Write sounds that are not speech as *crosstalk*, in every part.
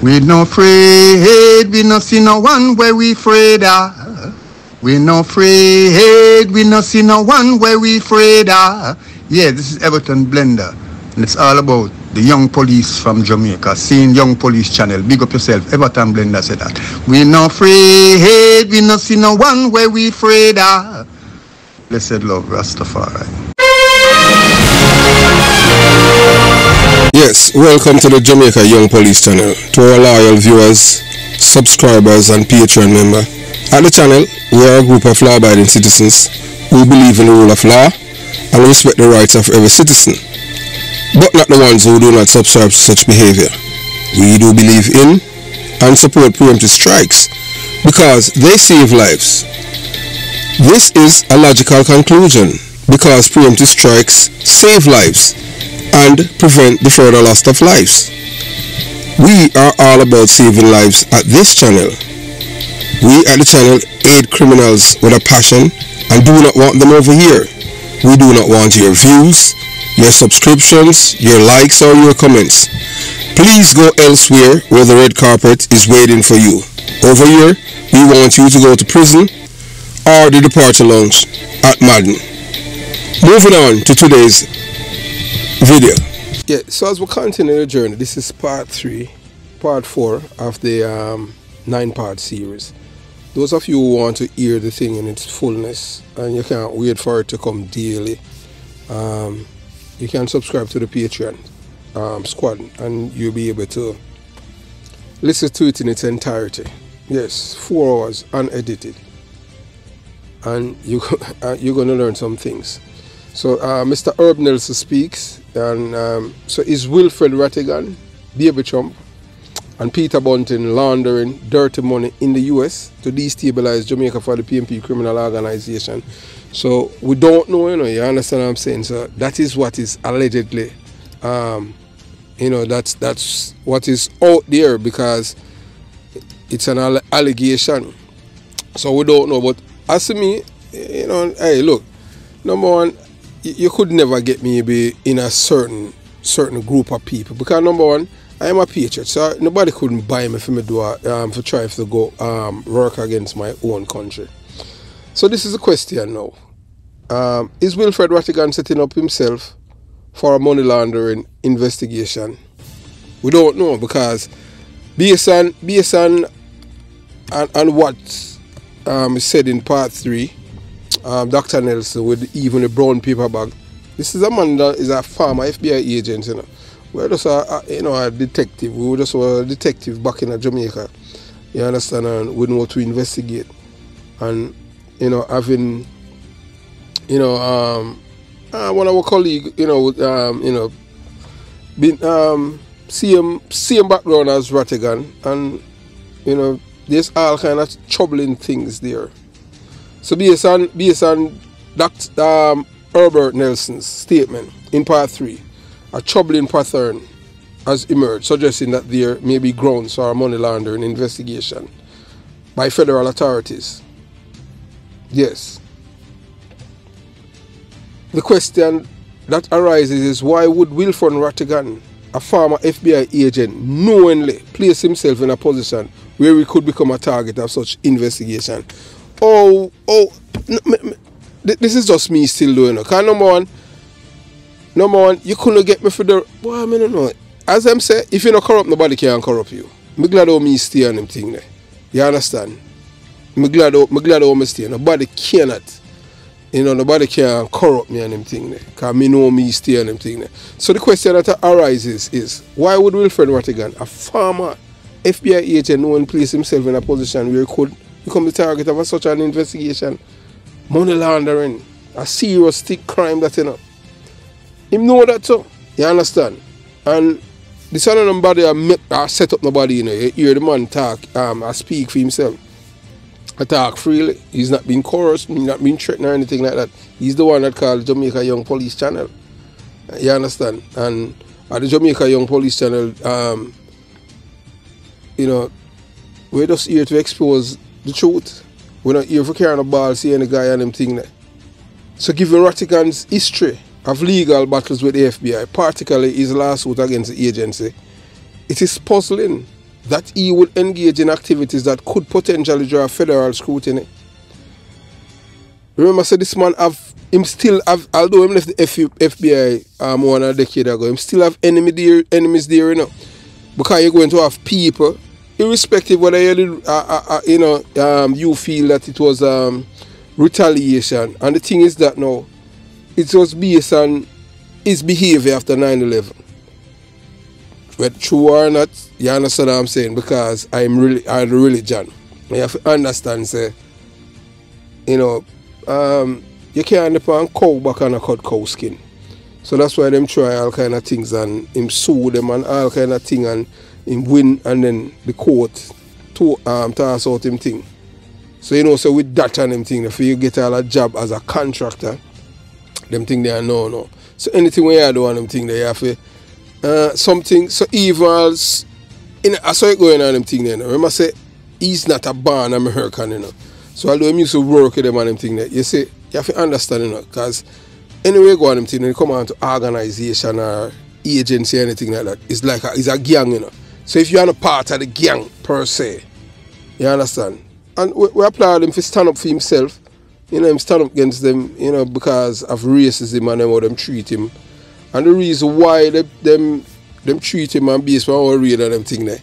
We no afraid, we no see no one where we afraid of. We no afraid, we no see no one where we afraid of. Yeah, this is Everton Blender. And it's all about the young police from Jamaica. Seeing young police channel. Big up yourself. Everton Blender said that. We no afraid, we no see no one where we afraid of. Blessed love, Rastafari. Yes, welcome to the Jamaica Young Police channel. To our loyal viewers, subscribers and Patreon member. At the channel, we are a group of law-abiding citizens who believe in the rule of law and respect the rights of every citizen, but not the ones who do not subscribe to such behavior. We do believe in and support preemptive strikes because they save lives. This is a logical conclusion because preemptive strikes save lives and prevent the further loss of lives. We are all about saving lives at this channel. We at the channel aid criminals with a passion and do not want them over here. We do not want your views, your subscriptions, your likes or your comments. Please go elsewhere where the red carpet is waiting for you. Over here, we want you to go to prison or the departure lounge at Madden. Moving on to today's video. Yeah, so as we continue the journey, this is part three, part four of the um, nine part series. Those of you who want to hear the thing in its fullness and you can't wait for it to come daily, um, you can subscribe to the Patreon um, squad and you'll be able to listen to it in its entirety. Yes, four hours unedited. And you, *laughs* uh, you're going to learn some things. So uh, Mr. Herb Nelson speaks, and um, so is Wilfred Rattigan, Baby Trump, and Peter Bunting laundering dirty money in the US to destabilize Jamaica for the PNP criminal organization. So we don't know, you know, you understand what I'm saying? So that is what is allegedly, um, you know, that's that's what is out there because it's an allegation. So we don't know. But as me, you know, hey, look, number one, you could never get me be in a certain certain group of people because number one, I am a patriot, so nobody couldn't buy me for me do um, for try to go um, work against my own country. So this is a question now: um, Is Wilfred Rattigan setting up himself for a money laundering investigation? We don't know because based on based on and, and what um, said in part three um, Dr. Nelson with even a brown paper bag. This is a man that is a former FBI agent, you know. We're just a, a you know a detective. We were just a detective back in Jamaica. You understand? And we know to investigate. And you know, having you know, um, uh, one of our colleague, you know, um, you know, been um, same same background as Rattigan, and you know, there's all kind of troubling things there. So based on based on Dr. Um, Herbert Nelson's statement in part three, a troubling pattern has emerged, suggesting that there may be grounds for a money laundering investigation by federal authorities. Yes. The question that arises is why would Wilfred Rattigan, a former FBI agent, knowingly place himself in a position where he could become a target of such investigation? Oh, oh, this is just me still doing it. Cause number one, number one, you couldn't get me for the, boy, I mean, know. As I'm saying, if you're not corrupt, nobody can corrupt you. Me glad how me stay on them thing there. You understand? Me glad how, me glad me stay. Nobody cannot, you know, nobody can corrupt me on them thing there. Cause me know me stay on them thing there. So the question that arises is, why would Wilfred Rattigan, a former FBI agent, know and place himself in a position where he could become the target of a, such an investigation. Money laundering, a serious thick crime that you know. Him know that too. You understand? And the son of nobody are, set up nobody, you know. You hear the man talk, um, I speak for himself. I talk freely. He's not being coerced, he's not being threatened or anything like that. He's the one that called Jamaica Young Police Channel. You understand? And at the Jamaica Young Police Channel, um, you know, we're just here to expose the truth. We're not here for carrying a ball, seeing the guy and them thing there. So given Rattigan's history of legal battles with the FBI, particularly his lawsuit against the agency, it is puzzling, that he would engage in activities that could potentially draw federal scrutiny. Remember, so this man have him still have although him left the FBI um, one a decade ago, him still have enemy there, enemies there, you know. Because you're going to have people, irrespective whether you, uh, uh, uh, you know um, you feel that it was um, retaliation. And the thing is that now, it was based on his behavior after 9-11. Whether true or not, you understand what I'm saying? Because I'm really I'm religion. You have to understand say, you know, um, you can't depend on cow back and a cut cow skin. So that's why them try all kind of things and him sue them and all kind of thing and him win and then the court to um toss out him thing. So you know, so with that and them thing, if you get all a job as a contractor, them thing they are no no. So anything you do on them thing they have to uh, something so evils in I saw it going on them thing there. Remember say he's not a born American, you know. So although I'm used to work with them on them thing there, you see, you have to understand, you know, because anyway go on them thing, when you come on to organization or agency or anything like that, it's like a, it's a gang, you know. So if you're not part of the gang per se, you understand? And we, we applaud him for stand up for himself. You know, him stand up against them, you know, because of racism and how them treat him and the reason why they, them them treat him and based on our read and them thing there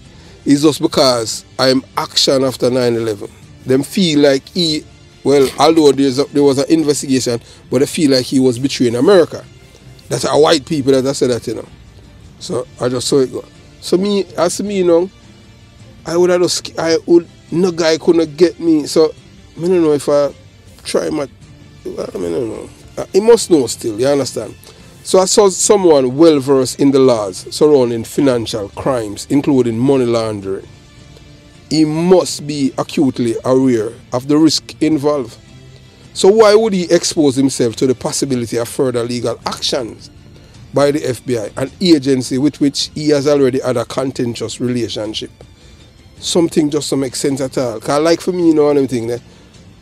is just because I'm action after 9-11. Them feel like he well, although there's a, there was an investigation, but they feel like he was betraying America. That's our white people that I said that, you know. So I just saw it go. So me, as me, you know, I would have just, I would, no guy couldn't get me. So I don't know if I try my, I don't know. Uh, he must know still, you understand? So I saw someone well versed in the laws surrounding financial crimes, including money laundering. He must be acutely aware of the risk involved. So why would he expose himself to the possibility of further legal actions by the FBI, an agency with which he has already had a contentious relationship? Something just to make sense at all. Cause like for me, you know anything there eh?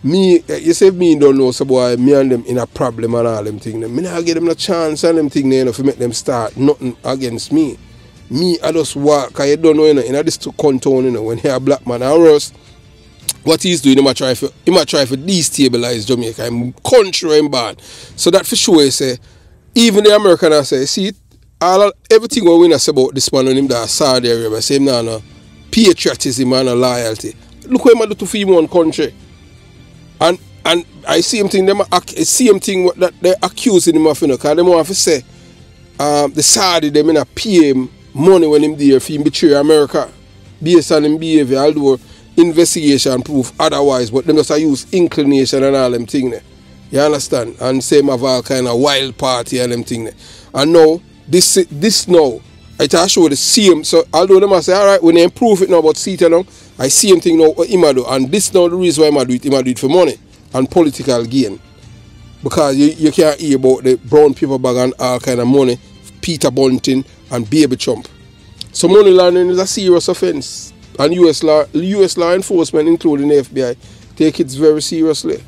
me, eh, you say me don't know so boy, me and them in a problem and all them things. Eh? Me not give them a chance and them thing you know, to make them start nothing against me. Me, I just walk, you don't know, you know, in this contour, you know, when you're a black man, or else, what he's doing, he might try for, he might try for destabilize Jamaica, I'm country and bad. So that for sure, say, even the American, I say, see, all, everything we win us about this man on him that Saudi Arabia, say him no, patriotism and loyalty. Look what he do to feed one country. And and I see him thing them same him thing that they're accusing him of you know, cause them want to say um, the Saudi them in a pay him money when him there for him betray America based on him behavior although investigation proof otherwise but them just use inclination and all them thing there. You understand? And same of all kind of wild party and them thing there. And now this this now I show the same so although them I say alright when they improve it now but see it now I see him thing now oh, what him do and this now the reason why him do it, him do it for money and political gain. Because you, you can't hear about the brown paper bag and all kind of money, Peter Bunting and Baby Trump. So money laundering is a serious offence. And US law US law enforcement, including the FBI, take it very seriously.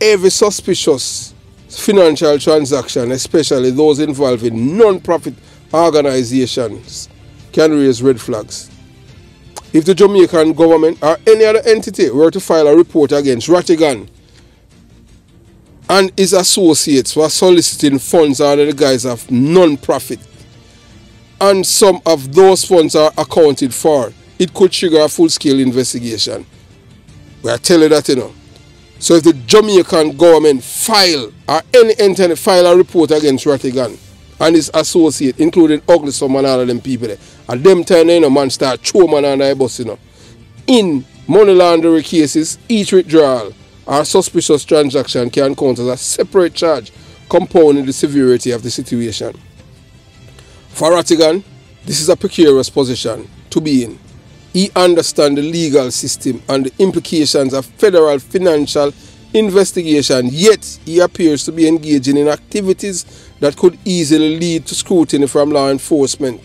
Every suspicious financial transaction, especially those involving non-profit organizations, can raise red flags. If the Jamaican government or any other entity were to file a report against Rattigan and his associates for soliciting funds under the guise of non-profit, and some of those funds are accounted for, it could trigger a full-scale investigation. We are telling that, you know. So if the Jamaican government file or any entity file a report against Rattigan and his associate, including Ugly Some and all of them people there, and them time, you know, man start throw man on the bus, you know. In money laundering cases, each withdrawal or suspicious transaction can count as a separate charge compounding the severity of the situation. For Rattigan, this is a precarious position to be in. He understands the legal system and the implications of federal financial investigation, yet he appears to be engaging in activities that could easily lead to scrutiny from law enforcement.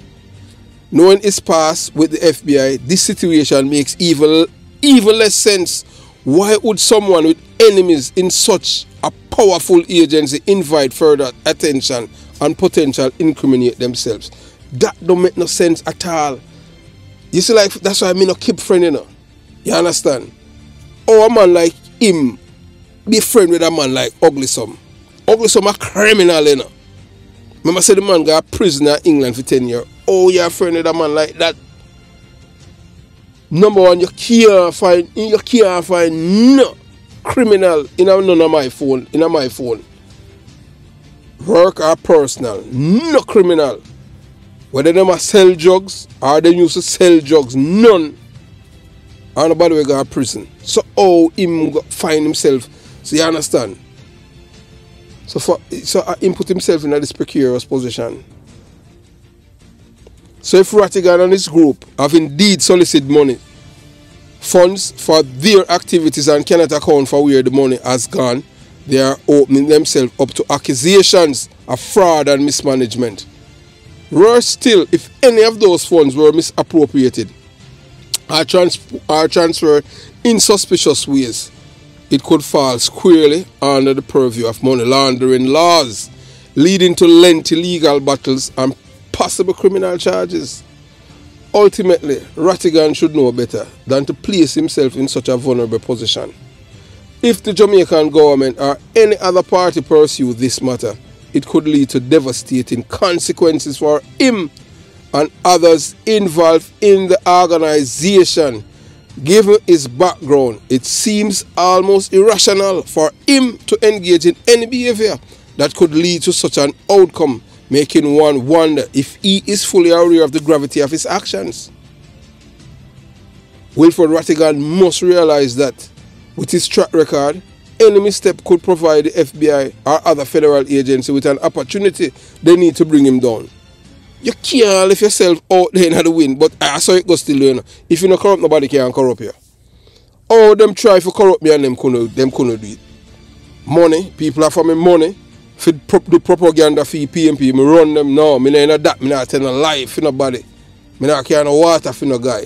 Knowing his past with the FBI, this situation makes even, even less sense. Why would someone with enemies in such a powerful agency invite further attention and potential incriminate themselves? That don't make no sense at all. You see, like that's why I mean not keep friend, you know. You understand? Oh, a man like him be friend with a man like Ugly Some. Ugly Some a criminal, you know. Remember, say the man got prison in England for 10 years. Oh, you're friend with a man like that. Number one, you can't find you can't find no criminal in a, none of my phone, in a my phone. Work or personal, no criminal. Whether them a sell drugs or they used to sell drugs, none. And nobody will go to prison. So how him find himself? So you understand? So for so uh, him put himself in this precarious position. So if Rattigan and his group have indeed solicited money, funds for their activities and cannot account for where the money has gone, they are opening themselves up to accusations of fraud and mismanagement. Worse still, if any of those funds were misappropriated or, trans- or transferred in suspicious ways, it could fall squarely under the purview of money laundering laws, leading to lengthy legal battles and possible criminal charges. Ultimately, Rattigan should know better than to place himself in such a vulnerable position. If the Jamaican government or any other party pursue this matter, it could lead to devastating consequences for him and others involved in the organization. Given his background, it seems almost irrational for him to engage in any behavior that could lead to such an outcome, making one wonder if he is fully aware of the gravity of his actions. Wilfred Rattigan must realize that with his track record, any misstep could provide the FBI or other federal agency with an opportunity they need to bring him down. You can't leave yourself out there in the wind, but I saw it go still you know. If you not corrupt, nobody can corrupt you. Oh, them try to corrupt me and them couldn't, them couldn't do it. Money, people are for me money. For the propaganda for PNP, me run them now. Me not that, me not tell no lie for nobody. Me not care no water for no guy.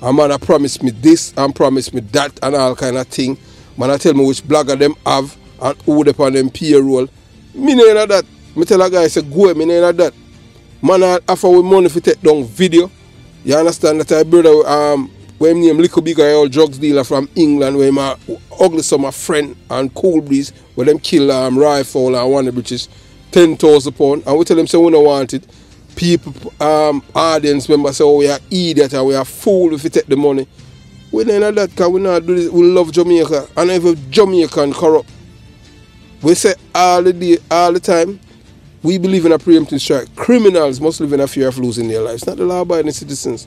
A man a promise me this and promise me that and all kind of thing. Man I tell me which blogger them have and who they on them payroll. Me know that. Me tell a guy say go, me know that. Man I offer with money for take down video. You understand that I brother um when name Little Big old drugs dealer from England where my ugly summer friend and cool breeze where them kill um rifle and one of is ten thousand pound and we tell them say we don't want it people, um, audience members say, oh, we are idiot and we are fool if we take the money. We don't know that because we not do this. We love Jamaica. And every Jamaican corrupt. We say all the day, all the time, we believe in a preemptive strike. Criminals must live in a fear of losing their lives, not the law-abiding citizens.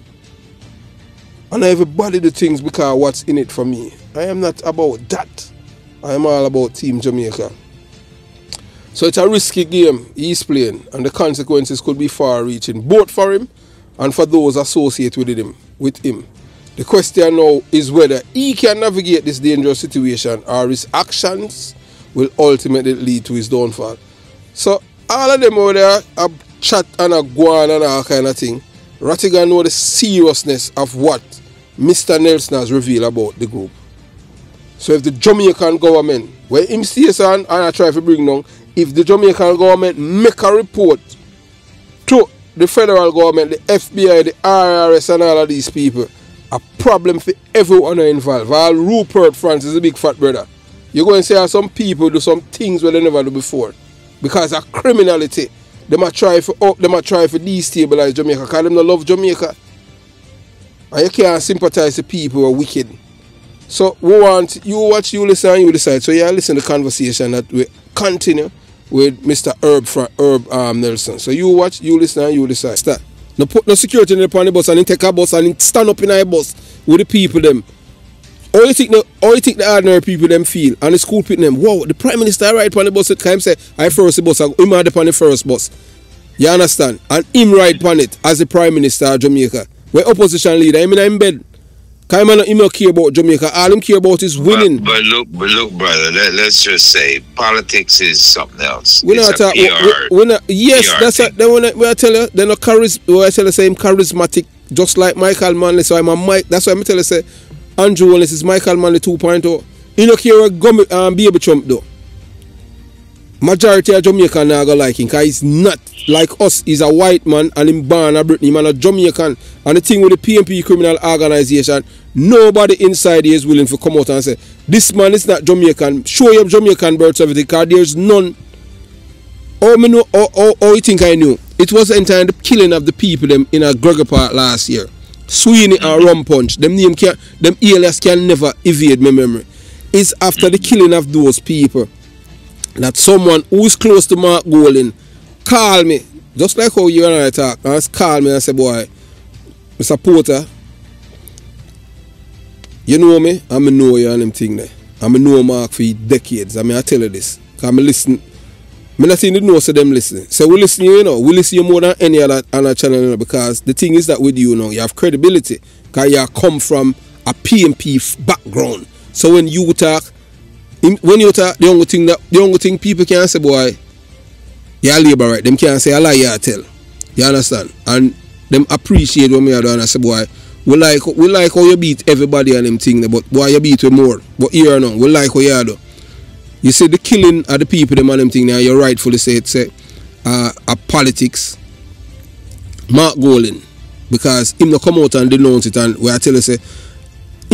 And everybody do things because what's in it for me. I am not about that. I am all about Team Jamaica. So it's a risky game he's playing, and the consequences could be far-reaching, both for him and for those associated with him. With him. The question now is whether he can navigate this dangerous situation or his actions will ultimately lead to his downfall. So all of them over there a chat and a go and all kind of thing. Rattigan know the seriousness of what Mr. Nelson has revealed about the group. So if the Jamaican government, where him stays on and I try to bring down, if the Jamaican government make a report to the federal government, the FBI, the IRS, and all of these people, a problem for everyone involved. While Rupert Francis is a big fat brother. You're going to see how some people do some things where they never do before. Because of criminality. They might try for up, they might try for destabilize Jamaica because them not love Jamaica. And you can't sympathize with people who are wicked. So we want you watch, you listen, and you decide. So yeah, listen to the conversation that we continue with Mr. Herb from Herb um, Nelson. So you watch, you listen, and you decide. Start. No no security in the bus and take a bus and stand up in a bus with the people them. All you think the all you think the ordinary people them feel and the school people them, wow, the Prime Minister ride on the bus time say I first the bus, I him had on the first bus. You understand? And him ride on it as the Prime Minister of Jamaica. Where opposition leader, I mean in bed. Man, he not care about Jamaica. All him care about is winning. But, but look, but look, brother. Let, us just say politics is something else. We're not talk. We, we, we not, yes, PR that's thing. a, then when I, when I tell you, they're not charis. When I tell you, same charismatic, just like Michael Manley. So I'm a Mike. That's why I'm tell you, say Andrew Holness is Michael Manley 2.0. He not care a gum um, baby Trump though. Majority of Jamaican not gonna like him because he's not like us. He's a white man and him born a Brittany man a Jamaican. And the thing with the PNP criminal organization, nobody inside here is willing to come out and say, this man is not Jamaican. Show your Jamaican birth certificate because there's none. Oh, me know, oh, oh, oh, you think I knew? It was entirely the killing of the people them in a Gregory Park last year. Sweeney and Rum Punch, them name can, them alias can never evade my memory. It's after the killing of those people that someone who's close to Mark Golding call me, just like how you and I talk, and call me and say, boy, Mr. Porter, you know me, I'm know you and them thing there. I'm know Mark for decades. I mean, I tell you this. Because I'm listen. Me not saying know so them listening. So we listen you, you know. We listen you more than any other, other channel you know, because the thing is that with you, you know, you have credibility. Because you come from a PNP background. So when you talk, when you talk, the only thing that the only thing people can say, boy, you're labor right. Them can't say a lie you tell. You understand? And them appreciate what me are doing. I say, boy, we like we like how you beat everybody and them thing, but boy you beat with more. But here now, we like how you do. You see the killing of the people them and them thing now, you rightfully say it's a, uh, a politics. Mark Golding. Because him not come out and denounce it and where I tell you say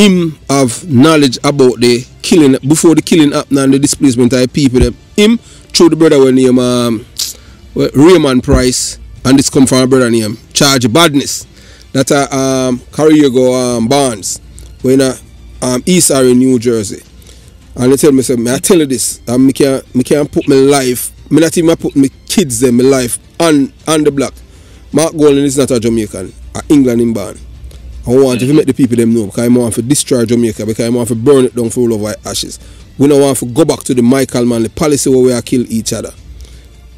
him have knowledge about the killing before the killing happened and the displacement of people them. Him through the brother when name um, Raymond Price and this come from a brother name Charge Badness. That a um Carriego um, Barnes when a um East are in New Jersey. And they tell me say I tell you this and me can me can put my life me not even put my kids in my life on on the block. Mark Golding is not a Jamaican, a England in born. I want to make the people them know because I want to destroy Jamaica because I want to burn it down full of ashes. We don't want to go back to the Michael Manley policy where we are kill each other.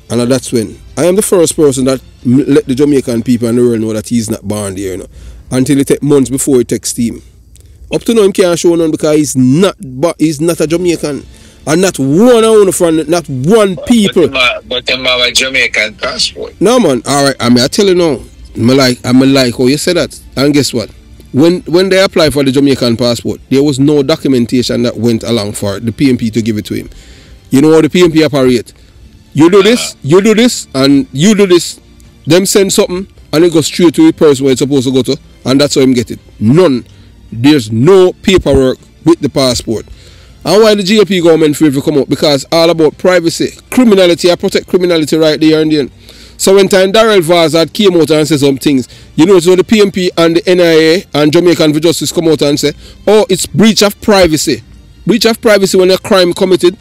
And uh, that's when I am the first person that let the Jamaican people and the world know that he's not born there, you know. Until it take months before he takes steam. Up to now him can't show none because he's not but he's not a Jamaican. And not one on the front, not one people. But them have a Jamaican passport. No man, alright, I mean I tell you now. Like I'm like how you say that. And guess what? When when they applied for the Jamaican passport, there was no documentation that went along for the PNP to give it to him. You know how the PNP operate? You do this, you do this, and you do this. Them send something, and it goes straight to the person where it's supposed to go to, and that's how him get it. None. There's no paperwork with the passport. And why the GOP government to come up? Because all about privacy, criminality, I protect criminality right there and then. So when time Daryl Vaz had came out and said some things, you know, so the PNP and the NIA and Jamaican for Justice come out and say, oh, it's breach of privacy. Breach of privacy when a crime committed.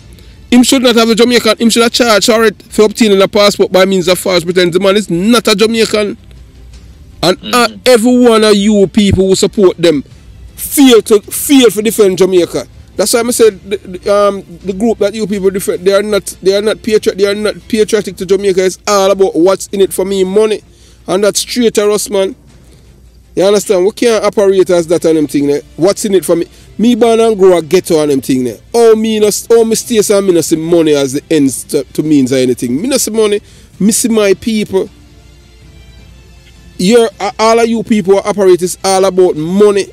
Him should not have a Jamaican, him should have charged for it for obtaining a passport by means of false pretense. The man is not a Jamaican. And mm -hmm. every one of you people who support them feel to feel for defend Jamaica. That's why I said the, um, the group that you people different. They are not. They are not patriot. They are not patriotic to Jamaica. It's all about what's in it for me, money, and that's straight to us, man. You understand? We can't operate as that and them thing there. What's in it for me? Me born and grow a ghetto and them thing there. Oh me no, oh me stay and me no see money as the ends to, to means or anything. Me no see money. See my people. You're all of you people operate is all about money.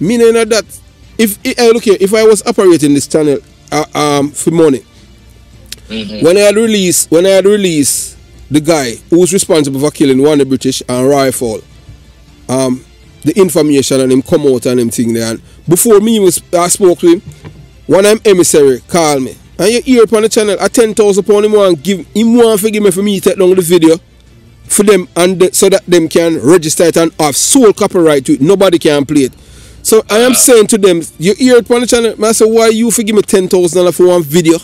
Me no know that if I look here, if I was operating this channel uh, um, for money, mm-hmm. when I had released when I had released the guy who was responsible for killing one of the British and rifle, um, the information and him come out and him thing there. And before me was I spoke to him, one of them emissary called me. And you hear upon the channel a ten thousand pound him want give him want to give me for me to take down the video for them and the, so that them can register it and have sole copyright to it. Nobody can play it. So I am uh, saying to them, you hear it on the channel, I say, why you forgive me ten thousand dollars for one video?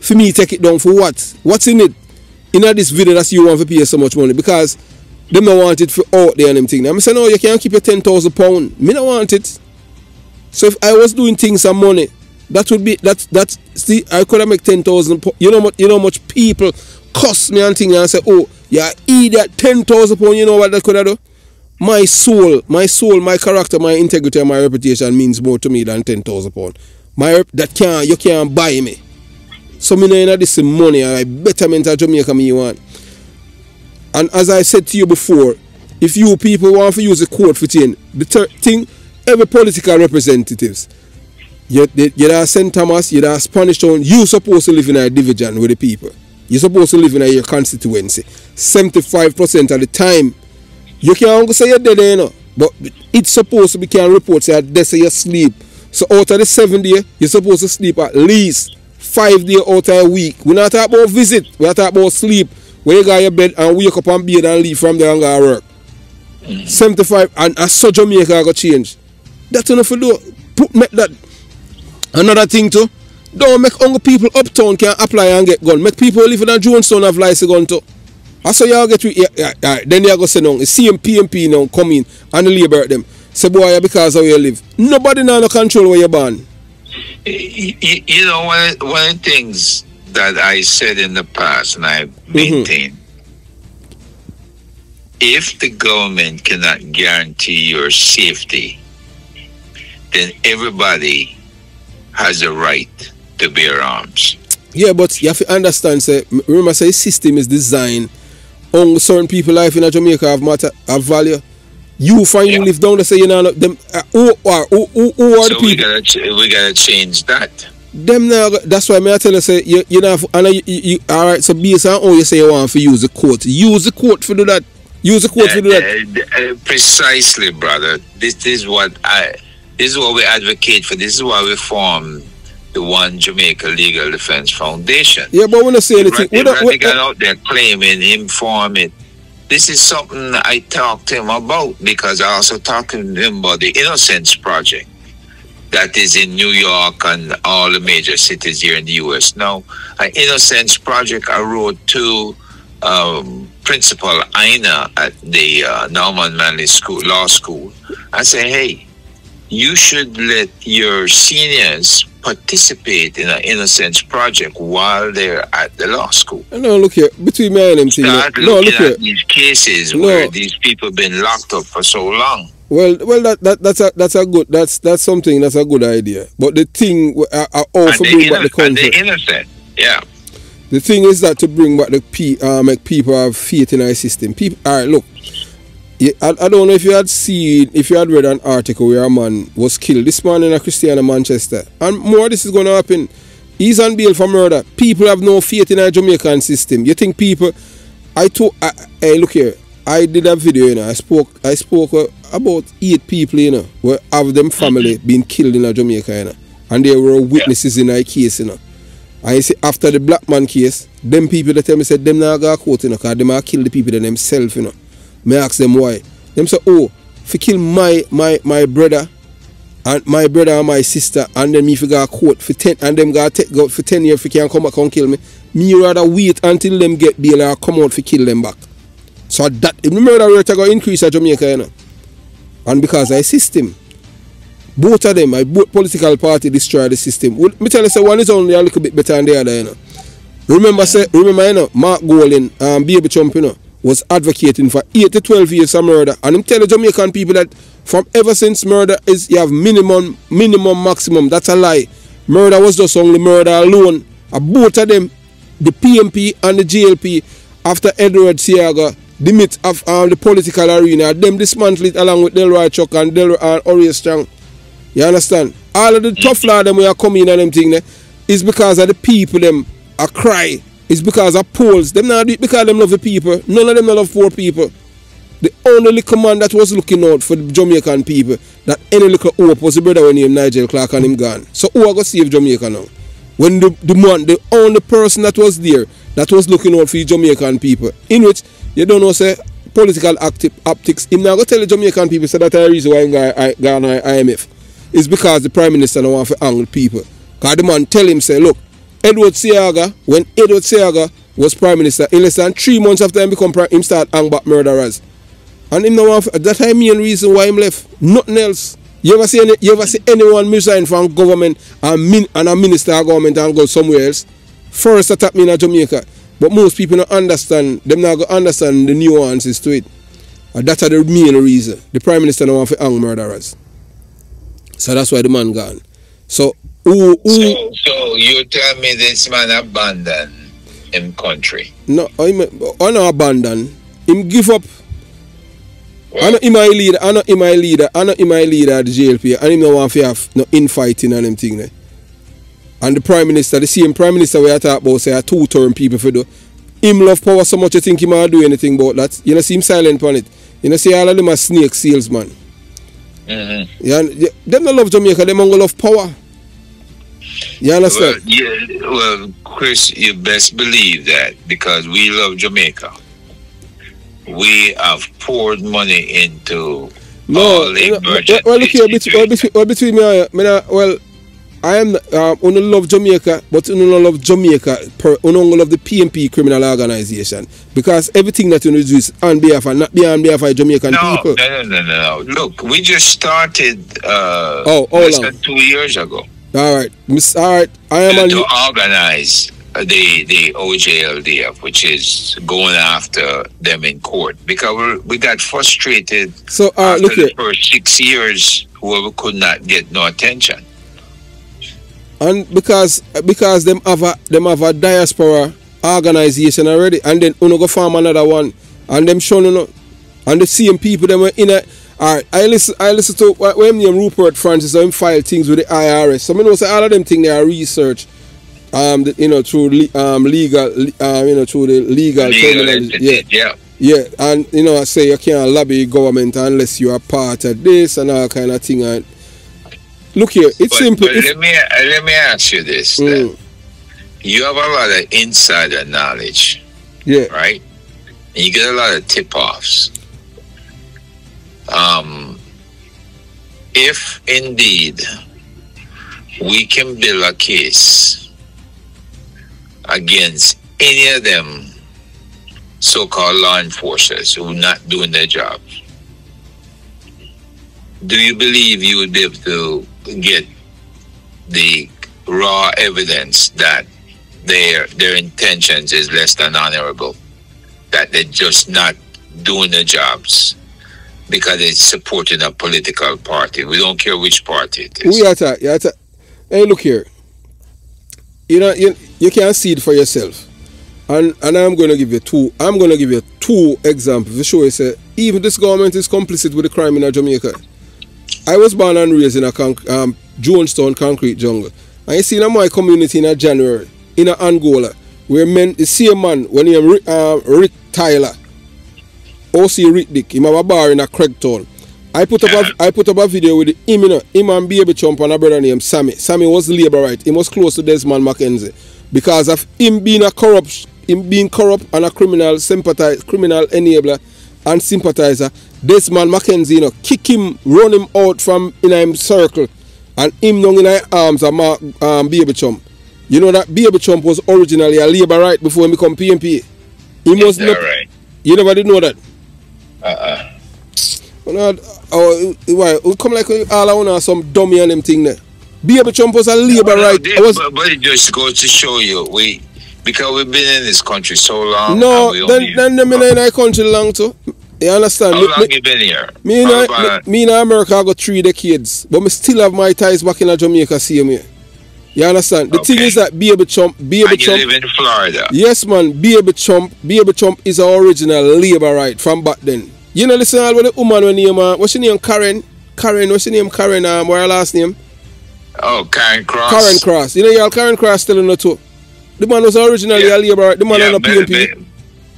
For me take it down for what? What's in it? In this video that's you want to pay so much money because them don't want it for out there and them thing. I'm saying, no, you can't keep your ten thousand pound. Me don't want it. So if I was doing things some money, that would be that that see I could have make ten thousand you know what you know much people cost me and thing and say, oh yeah, idiot ten thousand pound, you know what that could have do? My soul, my soul, my character, my integrity, and my reputation means more to me than ten thousand pound. My that can't you can't buy me. So me know this money and I betterment of Jamaica me want. And as I said to you before, if you people want to use the court for thing, the thing, every political representatives, You, you, there St. Thomas, you there Spanish Town, you supposed to live in a division with the people. You're supposed to live in your constituency. 75% of the time, you can't say you're dead there, you know. But it's supposed to be can report say they say you sleep. So out of the seven day, you're supposed to sleep at least five day out of a week. We're not talking about visit, we're not talking about sleep. Where you got your bed and wake up and bed and leave from there and go work. 75 and as so Jamaica got change. That's enough to do. Put make that another thing too. Don't make only people uptown can apply and get gun. Make people live in Jonestown have license gun too. I saw y'all get with yeah, yeah, yeah. then you go say no, it's CMPMP now come in and labor them. Say boy because how you live. Nobody now no control where you're born. You, you know, one of, one of the things that I said in the past and I maintain mm-hmm. if the government cannot guarantee your safety, then everybody has a right to bear arms. Yeah, but you have to understand, say, remember, say, system is designed on certain people life in Jamaica have matter have value. You find yeah. you live down there say you know them uh, who are who, who, who are so the people? We gotta ch- we gotta change that. Them now that's why I tell you say you you know and you, you, you all right so based on how you say you want to use the court use the court for do that use the court uh, for do that uh, uh, precisely brother this is what I this is what we advocate for this is why we form the One Jamaica Legal Defense Foundation. Yeah, but when I say anything, they right, got out there claiming inform it. This is something I talked to him about because I also talked to him about the Innocence Project that is in New York and all the major cities here in the U.S. Now, an Innocence Project I wrote to um, Principal Aina at the uh, Norman Manley School Law School. I say, hey, you should let your seniors participate in an innocence project while they're at the law school. No, look here. Between me and him, Start no, look here. these cases no. where these people been locked up for so long. Well, well, that, that that's a that's a good that's that's something that's a good idea. But the thing uh, uh, uh, I, I also bring back the the innocent, yeah. The thing is that to bring back the pe uh, make people have faith in our system. People, all right, look. Yeah, I, I, don't know if you had seen, if you had read an article where a man was killed. This man in a Christiana Manchester. And more this is going to happen. He's on bail for murder. People have no faith in our Jamaican system. You think people... I told... I, hey, look here. I did a video, you know. I spoke I spoke uh, about eight people, you know, where have them family been killed in a Jamaica, you know. And they were witnesses yeah. in a case, you know. I say after the black man case, them people that tell me said them not go court, you know, because them are kill the people themselves, you know. Me ask them why. Them say, oh, if you kill my my my brother and my brother and my sister and then me if you got court for ten and them got take go for ten years if you can't come back and kill me, me rather wait until them get bail or come out for kill them back. So that if the murder rate go increase at Jamaica, you know. And because I system. Both of them, I both political party destroy the system. Well, me tell you say one is only a little bit better than the other, you know. Remember say remember you know, Mark Golding, um Baby Trump, you know was advocating for 8 to 12 years of murder. And I'm telling Jamaican people that from ever since murder is you have minimum, minimum, maximum. That's a lie. Murder was just only murder alone. And both of them, the PNP and the JLP, after Edward Seaga, the myth of um, the political arena, them dismantle it along with Delroy Chuck and Delroy and Horace Strong. You understand? All of the tough law them we are coming and them thing is because of the people them a cry it's because of polls. Them not do it because them love the people. None of them love poor people. The only little man that was looking out for the Jamaican people, that any little hope was the brother when named Nigel Clarke and him gone. So who are going to save Jamaica now? When the, the man, the only person that was there, that was looking out for the Jamaican people, in which you don't know, say, political active optics, him now go tell the Jamaican people, say that's the reason why I'm going to IMF. It's because the Prime Minister don't want to angle people. Because the man tell him, say, look, Edward Seaga, when Edward Seaga was Prime Minister, in less than three months after him become Prime him start hang back murderers. And him now that I main reason why him left. Nothing else. You ever see any, you ever see anyone resign from government and, min, and a minister of government and go somewhere else? First attack me in Jamaica. But most people don't understand, them not go understand the nuances to it. And that's the main reason. The Prime Minister don't want to hang murderers. So that's why the man gone. So who, who, so, so you tell me this man abandoned him country? No, I'm not abandon. Him give up. I know him my leader, I know him my leader, I know him my leader at the JLP, and him no want to have no infighting and them thing there. And the Prime Minister, the same Prime Minister we are talking about, say a two-term people for do. Him love power so much you think he might do anything about that. You know, see him silent on it. You know, see all of them are snake salesman. Mhm. Yeah, and yeah, them don't love Jamaica, them only love power. You Well, understand? yeah, well, Chris, you best believe that because we love Jamaica. We have poured money into no, all the no, well, well, look here, between, well, between, well, between me and you, not- well, I am, um, only love Jamaica, but only not love Jamaica, per, only love the PNP criminal organization. Because everything that you do is on behalf of, not be on behalf of Jamaican No, people. no, no, no, no, no. Look, we just started uh, Oh, less than two years ago All right, Miss, all right, I am to, to organize the the OJLDF, which is going after them in court because we're, we got frustrated so, after look here. first six years, whoever could not get no attention. and because because them have a them have a diaspora organization already and then uno go form another one and them showing you know, and the same people them were in a alright I listen I listen to wh- when name Rupert Francis him file things with the IRS so I know say all of them thing they are research um the, you know through le- um legal um you know through the legal, Legal entity, yeah yeah. yeah and you know I say you can't lobby government unless you are part of this and all kind of thing and look here it's But, simple but let me uh, let me ask you this: Mm. You have a lot of insider knowledge, yeah right? And you get a lot of tip-offs. Um, if indeed we can build a case against any of them so-called law enforcers who are not doing their job, do you believe you would be able to get the raw evidence that their their intentions is less than honorable, that they're just not doing their jobs because it's supporting a political party. We don't care which party it is. We are ta- you Hey, look here. You know, you, you can see it for yourself. And and I'm going to give you two. I'm going to give you two examples to show you say even this government is complicit with the crime in Jamaica. I was born and raised in a conc- um, Jonestown concrete jungle. And you see in my community in a January in Angola where men the same man when he uh, Rick Tyler OC Rick Dick him have a bar in a Craigtown. I put up a, I put up a video with him, you know, him and Baby Chump and a brother named Sammy. Sammy was labor right. He was close to Desmond McKenzie because of him being a corrupt, him being corrupt and a criminal sympathize, criminal enabler and sympathizer. Desmond McKenzie, you know, kick him, run him out from in him circle, and him down in his arms of Mark, um, Baby Chump. You know that Baby Chump was originally a labor right before he become PNP. He was not. right? You never did know that. Uh-uh. Well, oh, why? We come like all I want some dummy and them thing there. Baby Trump was a labor right. this- was, but, but it just goes to show you we because we've been in this country so long. no, then then them in our country long too. You understand? How Me, long me, you been here? me, in, a- me, me in America I got three decades, but me still have my ties back in Jamaica same way. You understand? The thing is that Baby Trump, Baby and you Trump, live in Florida. yes man, Baby Trump, Baby Trump is our original labor right from back then. You know, listen, all the woman when name, uh, what's her name? Karen. Karen, what's her name? Karen. Um, what her last name? Oh, Karen Cross. Karen Cross. You know, y'all Karen Cross still in the too. The man was originally Yeah. a labor, the man yeah, on the me, PNP.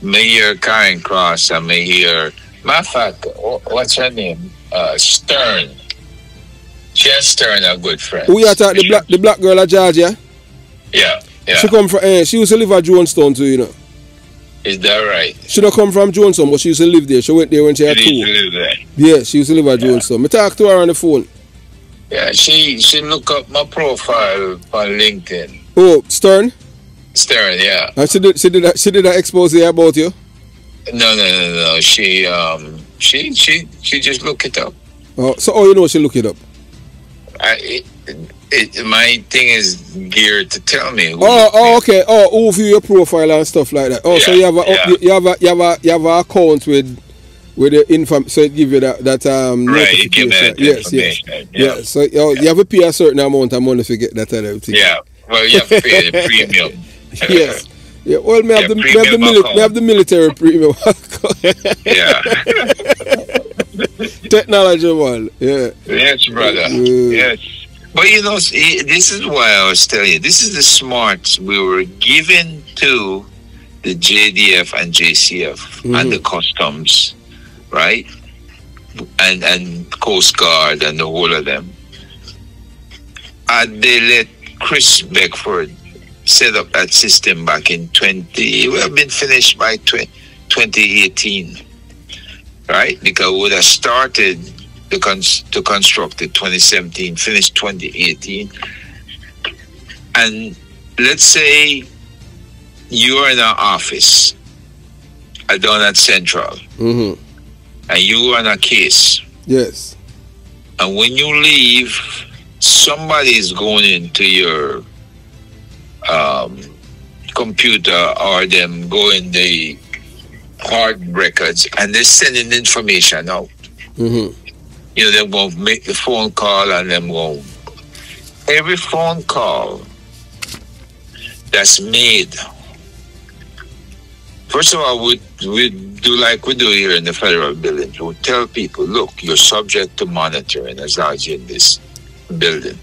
me, me hear Karen Cross and me hear, matter of fact, what's her name? Uh, Stern. Jess Stern, a good friend. Who you talk the black the black girl at Georgia? Yeah, yeah. She come from eh, she used to live at Jonestown too, you know. Is that right? She don't come from Jonestown, but she used to live there. She went there when she had You need to two. live there. Yeah, she used to live at Jonestown. Me talk to her on the phone. Yeah, she she look up my profile on LinkedIn. Oh, Stern? Stern, yeah. And she did she did a, she did an expose about you. No, no, no, no. She um she she she just look it up. Oh, so oh you know she look it up. I, it, it, my thing is geared to tell me. Oh, oh, okay. Oh, who view your profile and stuff like that. Oh, so you have a yeah. you, you have a you have a you have a account with with the inform so it give you that that um Right, you give that yes, yes. Yeah. Yeah. So you, you have to pay a certain amount of money to get that and everything. Yeah. Well, you have to pay the premium. *laughs* yes. Yeah. Well, me have Yeah, the me have the, mili- account. have the military premium. *laughs* yeah. Technology, one. Yeah. Yes, brother. Mm. Yes. But you know, this is why I was telling you. This is the smarts we were given to the JDF and JCF mm. and the customs, right? And and Coast Guard and the whole of them. And they let Chris Beckford set up that system back in 20, it would have been finished by 20, 2018, right? Because we would have started to, cons- to construct it 2017, finished 2018. And let's say you're in an office at Central Mm-hmm. and you are on a case. Yes. And when you leave, somebody is going into your um, computer or them going the hard records and they're sending information out. Mm-hmm. You know, they're going to make the phone call and them going. Every phone call that's made. First of all, we, we do like we do here in the federal building. We tell people, look, you're subject to monitoring as long as you're in this building.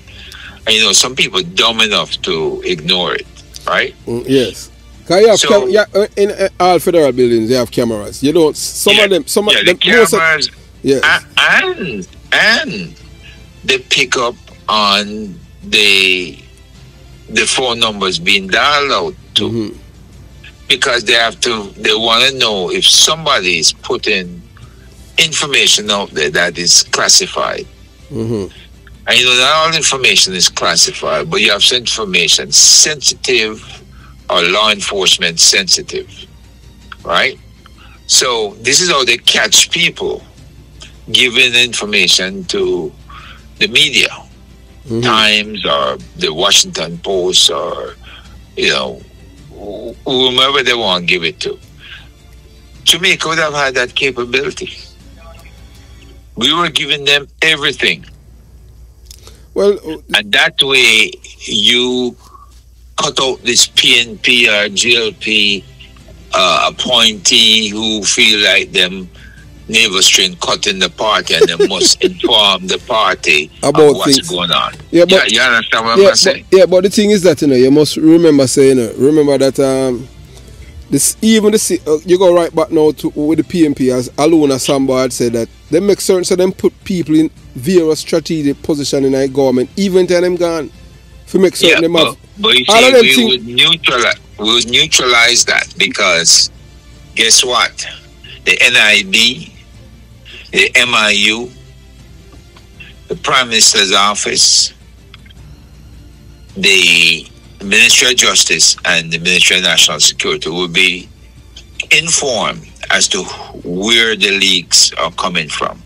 And you know, some people dumb enough to ignore it, right? Mm, yes. Cause you have So- cam- yeah, uh, in uh, all federal buildings, they have cameras. You don't. Some Yeah, of them. Some yeah, of the them. most of- cameras yes. And and they pick up on the the phone numbers being dialed out to Mhm. because they have to they want to know if somebody is putting information out there that is classified Mhm. and you know not all information is classified but you have some information sensitive or law enforcement sensitive right so this is how they catch people giving information to the media. Mhm. times or the washington post or you know wh- whomever they want to give it to. Jamaica would have had that capability. We were giving them everything. Well, and that way you cut out this PNP or JLP uh, appointee who feel like them navel string cutting the party and they must *laughs* inform the party About what's things. going on. Yeah, Yeah, but- you understand what yeah, I'm but, saying? yeah, but the thing is that you know you must remember saying you know, remember that um this even the uh, you go right back now to with the PNP as Aluna Samba had said that they make certain so them put people in various strategic position in our government even till them gone to make certain Yeah, them but, have but you see, we would neutralize we would neutralize that because guess what? The NIB, the MIU, the Prime Minister's office, the Ministry of Justice, and the Ministry of National Security will be informed as to where the leaks are coming from.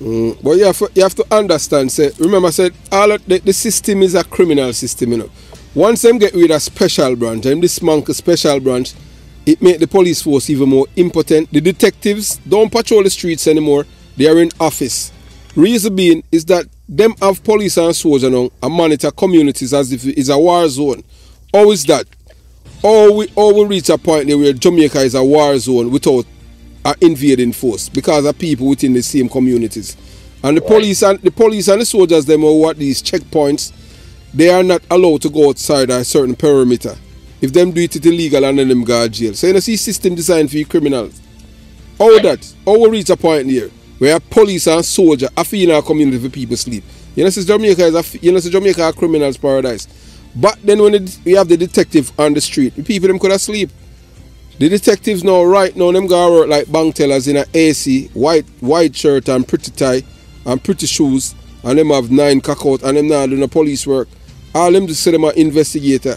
Mm, but you have, to, you have to understand, say, remember, say, all of the, the system is a criminal system, you know. Once them get rid of a special branch, and this monk special branch, it made the police force even more impotent. The detectives don't patrol the streets anymore. They are in office. Reason being is that them have police and soldiers now and monitor communities as if it's a war zone. How is that? Or we, or we reach a point where Jamaica is a war zone without an invading force because of people within the same communities. And the police and the police and the soldiers them who are at these checkpoints, they are not allowed to go outside a certain perimeter. If them do it, it's illegal and then them go to jail. So you know see system designed for criminals. How that? How we reach a point here where police and soldier are in our community for people sleep. You know, see Jamaica is a you know, see Jamaica a criminals paradise. But then when it, we have the detective on the street, the people them could have sleep. The detectives now right now them go work like bank tellers in a AC, white white shirt and pretty tie and pretty shoes and them have nine cock out and them not doing no police work. All them just say them are investigator.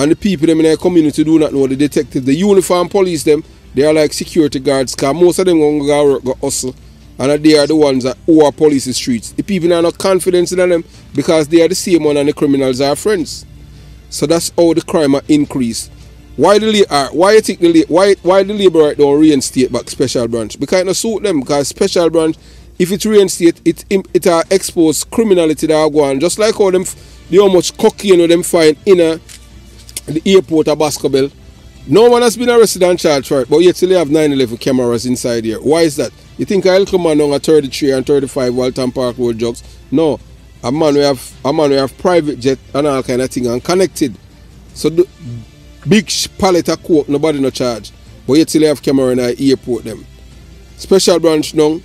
And the people them in their community do not know the detective, the uniform police them, they are like security guards cause most of them gonna go work go hustle. And they are the ones that who are police the streets. The people are not confident in them because they are the same one and the criminals are friends. So that's how the crime are increased. Why the uh, why you think the why why the labor right don't reinstate back special branch? Because it no suit them because special branch if it reinstate it it uh, expose criminality that are going just like how them the how much cocaine them find in a, the airport of Baskerville No one has been arrested and charged for it, but yet still have 911 cameras inside here. Why is that? You think I'll come on at 33 and 35 Walton Park Road drugs? No. A man we have a man we have private jet and all kind of thing and connected. So the big pallet of coke, nobody no charge. But yet still have camera in the airport them. Special branch now,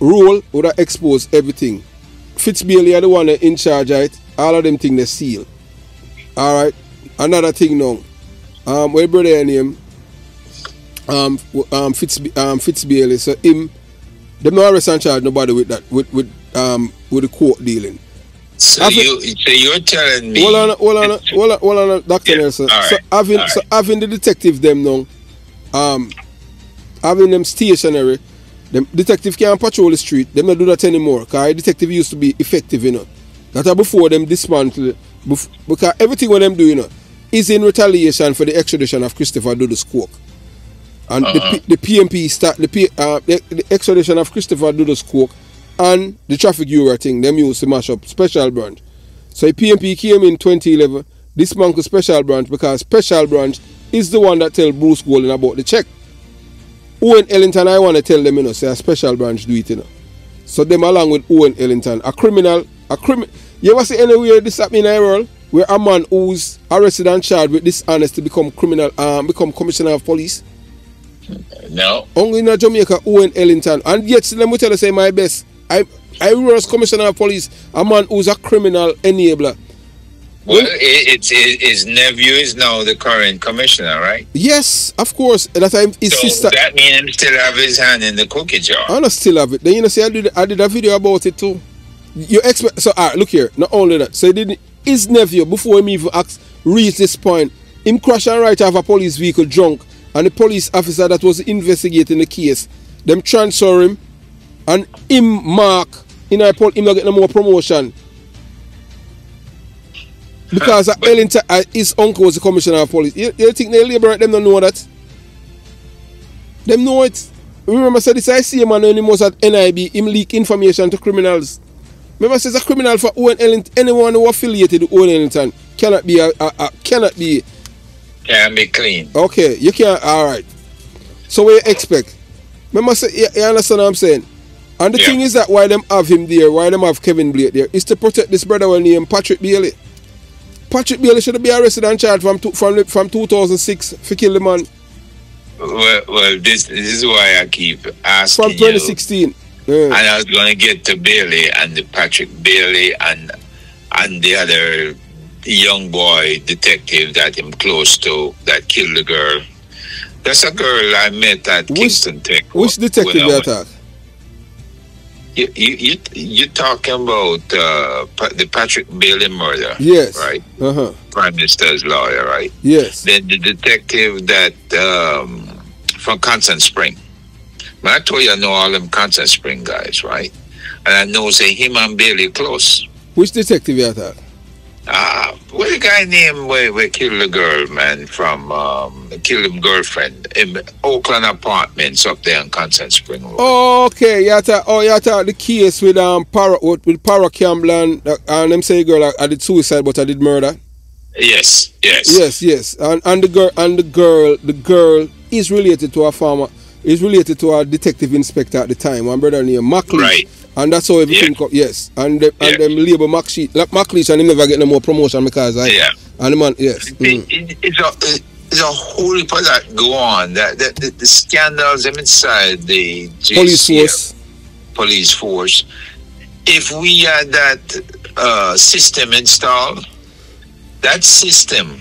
rule would have exposed everything. Fitz Bailey are the one in charge of it. All of them thing they seal. Alright. Another thing now. Um where brother name um um Fitz um Fitz Bailey. So him them no arrest and charge nobody with that with with um with the court dealing. So I've- you, so you're telling me? Hold on, hold on, hold on, hold on, Doctor Yeah, Nelson. all So having all so having the detective them now, um, having them stationary, them detective can't patrol the street. Them not do that anymore. Cause detective used to be effective, you know. That are before them dismantle, bef- because everything what them do, you know, is in retaliation for the extradition of Christopher Dudus Coke. And Uh-huh. the, P- the PNP start the, P, uh, the, the extradition of Christopher Dudus Coke and the traffic bureau thing. Them used to mash up special branch. So the PNP came in 2011, This dismantled special branch because special branch is the one that tell Bruce Golding about the check. Owen Ellington, I want to tell them, you know, say a special branch do it, you know. So them along with Owen Ellington, a criminal, a criminal. You ever see anywhere this happening in the world where a man who's arrested and charged with dishonesty become criminal, um, become commissioner of police? No. Only in Jamaica, Owen Ellington. And yet, let me tell you, say my best. I I was commissioner of police, a man who's a criminal enabler. Well, it's it, his nephew is now the current commissioner, right? Yes, of course. At that time, his So sister. that means him still have his hand in the cookie jar. I don't still have it. Then you know, say I did I did a video about it too. You expect so? Alright, look here. Not only that, so he didn't his nephew before him even ask reach this point, him crash and right off a police vehicle drunk, and the police officer that was investigating the case, them transfer him, and him mark. in Paul, him not get no more promotion. Because uh, Ellington, uh, his uncle was the commissioner of police. You, you think the labor them don't know that? Them know it. Remember, I said this I see a man when he was at NIB, him leak information to criminals. Remember, says a criminal for Owen Ellington, anyone who affiliated with Owen Ellington cannot be a, a, a cannot be Can be clean. okay. You can't. All right. So what you expect? Remember, say you, you understand what I'm saying? And the Yeah. thing is that why them have him there, why them have Kevin Blake there, is to protect this brother well named Patrick Bailey. Patrick Bailey should be arrested and charged from two, from from 2006 for killing the man Well, well, this this is why I keep asking from you. 2016. Yeah. And I was going to get to Bailey and the Patrick Bailey and and the other young boy detective that I'm close to that killed the girl. That's a girl I met at Which- Kingston Tech. Which detective they attack? You you you you talking about uh, the Patrick Bailey murder? Yes. Right. Uh huh. Prime Minister's lawyer, right? Yes. Then the detective that um, from Constant Spring. When I told you I know all them Constant Spring guys, right? And I know say him and Bailey close. Which detective you attack? Uh what the guy named where we killed the girl, man, from um killed him girlfriend in Oakland apartments up there on Constant Spring Road. Oh, okay. You attack. Oh, attack the case with um Para with, with Para Campbell and, uh, and them say girl I, I did suicide but I did murder. Yes, yes. Yes, yes. And and the girl and the girl the girl is related to a farmer. Is related to our detective inspector at the time. One brother named Macleish. Right. And that's how everything Yeah. come. Yes. And them, Yeah. and them label Macleish, like Macleish and him never get no more promotion because I. Yeah. And the man, yes. Mm. It, it, it's a it's a whole heap of that go on. That, that the, the scandals them inside the Police force. police force. If we had that uh, system installed, that system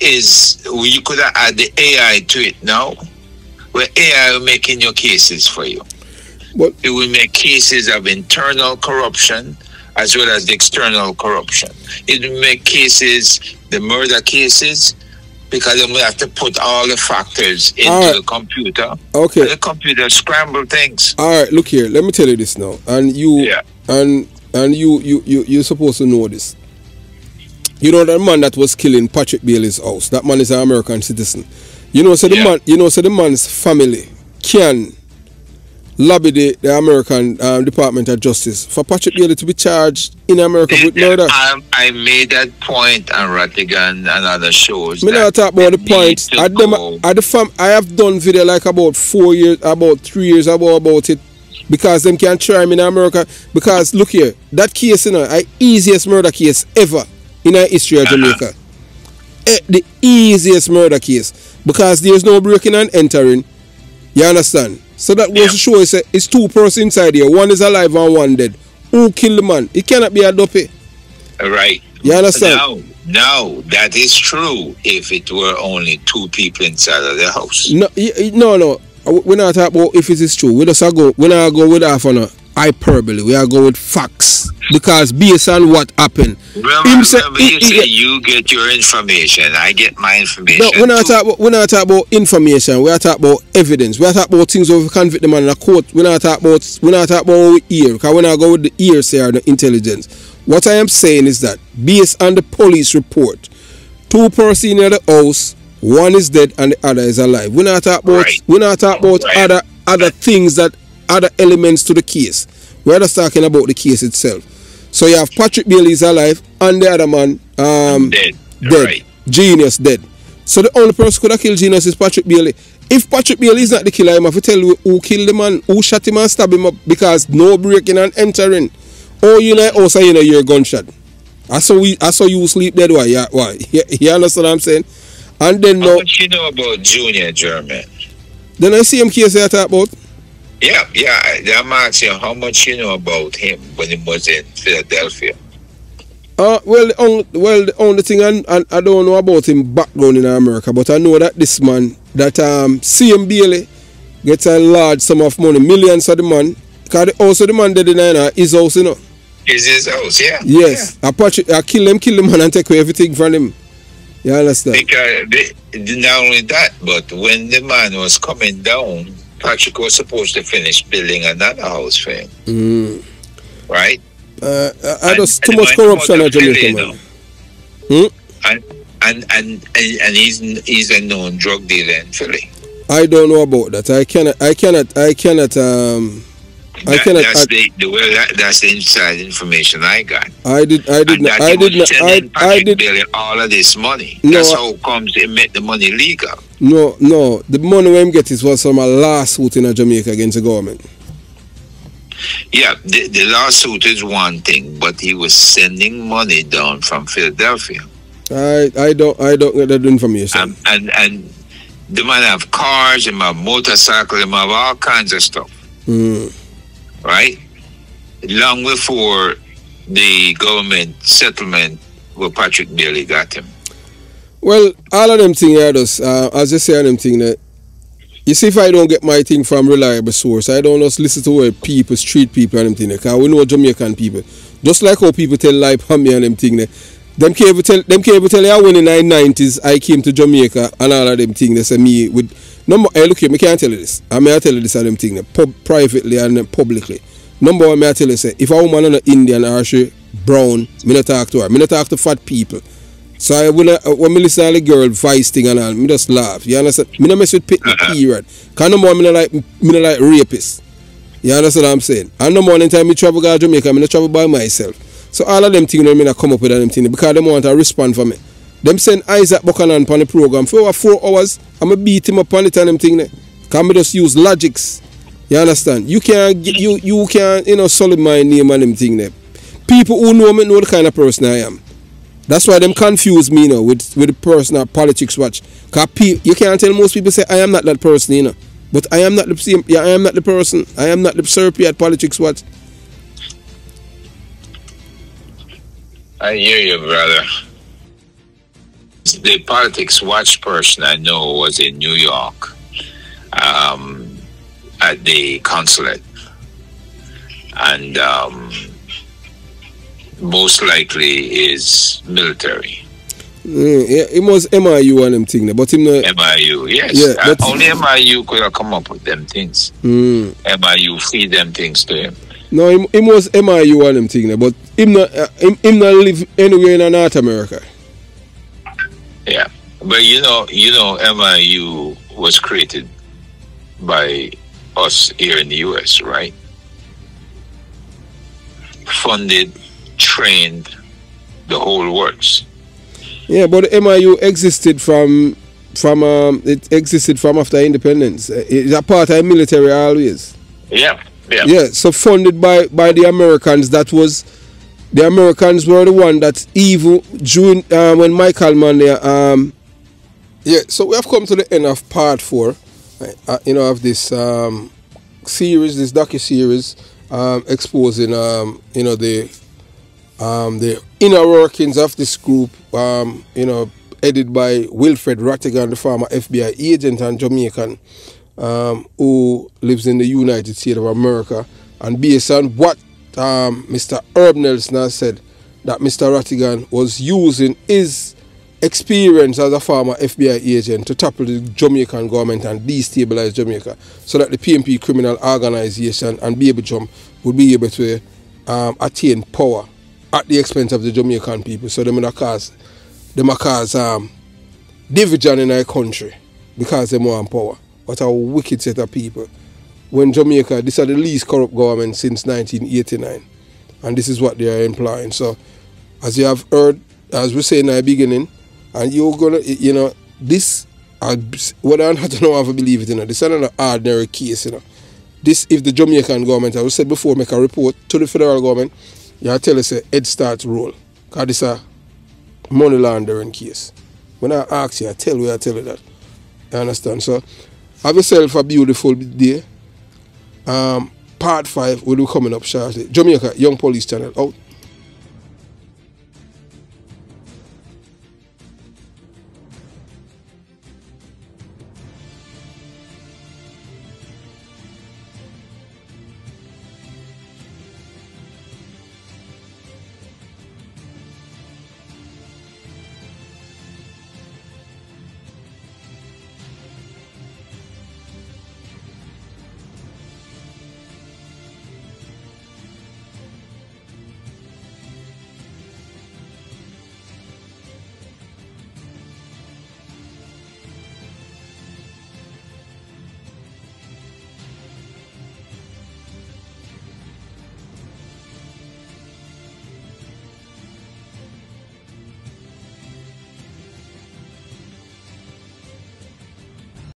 is you could add the AI to it now, where AI will making your cases for you. But It will make cases of internal corruption as well as the external corruption. It will make cases, the murder cases, because then we have to put all the factors into right. the computer. okay. The computer scramble things. All right, look here. Let me tell you this now, and you Yeah. and and you you you you're supposed to know this. You know that man that was killing Patrick Bailey's house. That man is an American citizen. You know, so the Yeah. man, you know, so the man's family can lobby the, the American um, Department of Justice for Patrick Bailey to be charged in America with murder. I, I made that point on Rattigan and other shows. Me not talk about the they points. I, them, I, the fam, I have done video like about four years, about three years ago about it. Because them can try me in America. Because look here, that case, you know, I easiest murder case ever in the history of Uh-huh. Jamaica. Eh, the easiest murder case. Because there's no breaking and entering. You understand? So that goes Yeah. to show you say, it's two persons inside here. One is alive and one dead. Who killed the man? It cannot be a dopey. Right. You understand? No, no, that is true if it were only two people inside of the house. No, no, no. We're not talking about if it is true. We just go. We not go with half on a hyperbole. We are going with facts because based on what happened. Remember, remember you he- he- you get your information, I get my information. No, we're not too. talking about. We're not talking about information. We are talking about evidence. We are talking about things we convict the man in a court. We're not talking about. We're not talking about hear because we're not go with the ears here, the intelligence. What I am saying is that based on the police report, two persons in the house, one is dead and the other is alive. We're not talking about. Right. We're not talking about Right. other other things that other elements to the case. We're just talking about the case itself. So you have Patrick Bailey is alive and the other man um Dead. dead. Right. Genius dead. So the only person could have killed Genius is Patrick Bailey. If Patrick Bailey is not the killer, I'm have to tell you who killed the man, who shot him and stabbed him up because no breaking and entering. Oh, you know, oh, also you know you're a gunshot. I saw we, I saw you sleep dead. Why? Yeah, why? *laughs* You, you understand what I'm saying? And then How now, much you know about Junior German? then I see him case I talk about. Yeah, yeah. I- I'm asking how much you know about him when he was in Philadelphia. Uh, well, the only, well, the only thing I, I, I don't know about him background in America, but I know that this man, that um, CM Bailey, gets a large sum of money, millions of the man. Because also the man dead in uh, his house, you know. Is his house? Yeah. Yes. I, patch, I kill him, kill him, man, and take away everything from him. You understand? Because they, not only that, but when the man was coming down, Patrick was supposed to finish building another house for him, Mm. right? Uh, I, I just too much corruption in Jamaica, man. Hmm? And and and and, and he's he's a known drug dealer in Philly. I don't know about that. I cannot, I cannot, I cannot, um, I That- cannot, That's I, the, the well, that, that's the inside information I got. I did, I did not, that I did not, I, I did, all of this money. No, That's how comes they make the money legal. No, no. The money we get is was from a lawsuit in Jamaica against the government. Yeah, the, the lawsuit is one thing, but he was sending money down from Philadelphia. I I don't I don't get that information. Um, and and the man have cars, him have motorcycle, him have all kinds of stuff, Mm. Right? Long before the government settlement where Patrick Bailey got him. Well, all of them thing here does, uh, as you say on them thing that you see if I don't get my thing from reliable source, I don't just listen to where people, street people and them thing because we know Jamaican people. Just like how people tell life on me and them thing there. Them can't even tell them can't even tell you I when in the nineties I came to Jamaica and all of them thing they say me with number hey look here, me can't tell you this. I may tell you this and them thing eh, pub, privately and then publicly. Number one, may I tell you say if a woman is Indian or she brown, me not talk to her. Me not talk to fat people. So I when I, when me listen to the girl voice thing and all, me just laugh. You understand? Me not mess with pit Uh-huh. period. Cause no more me not like me not like rapists. You understand what I'm saying? And no more anytime me travel to Jamaica, me not travel by myself. So all of them things you know, me not come up with them things because them want to respond for me. Them send Isaac Buchanan on the program for over four hours. I'ma beat him up on it and them thing there. Can me just use logics. You understand? You can't you you can you know solid my name and them thing there. People who know me know the kind of person I am. That's why them confuse me, you know, with with the person at Politricks Watch. Cause pe- you can't tell most people say I am not that person, you know. But I am not the same. Yeah, I am not the person. I am not the Serpy at Politricks Watch. I hear you, brother. The Politricks Watch person I know was in New York um, at the consulate. And um, most likely is military. Mm, yeah, it was MIU and them thing there, but him no. MIU, yes. Yeah, Uh, only MIU could have come up with them things. Mm, MIU feed them things to him. no, him, him was MIU and them thing but him not uh, him, him not live anywhere in North America. Yeah, but you know, you know, MIU was created by us here in the US, right? Funded, trained, the whole works. Yeah, but MIU existed from from um, it existed from after independence. Uh, it's a part of military always. Yeah, yeah. Yeah, so funded by by the Americans. That was the Americans were the one that evil June uh, when Michael there. Um, yeah, so we have come to the end of part four. Uh, you know, of this um, series, this docu series, um, exposing um, you know the um, the inner workings of this group. Um, you know, headed by Wilfred Rattigan, the former FBI agent and Jamaican, um, who lives in the United States of America. And based on what um, Mr. Herb Nelson has said, that Mr. Rattigan was using his experience as a former FBI agent to topple the Jamaican government and destabilize Jamaica so that the PNP criminal organization and Baby Jump would be able to um, attain power at the expense of the Jamaican people. So they might cause, they might cause um, division in our country because they want power. What a wicked set of people. When Jamaica, this is the least corrupt government since 1989. And this is what they are implying. So, as you have heard, as we say in the beginning, and you're gonna, you know, this, whether or not *laughs* you know, I believe it, you know, this is not an ordinary case, you know. This, if the Jamaican government, as we said before, make a report to the federal government, you tell us a head start rule. Because this is a money laundering case. When I ask you, I tell you, I tell you that. You understand? So, have yourself a beautiful day. Um, part 5 will be coming up shortly. Jamaica Young Police Channel out.